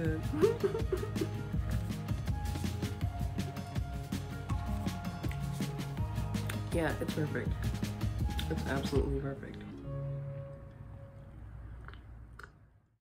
good. yeah, it's perfect. It's absolutely perfect.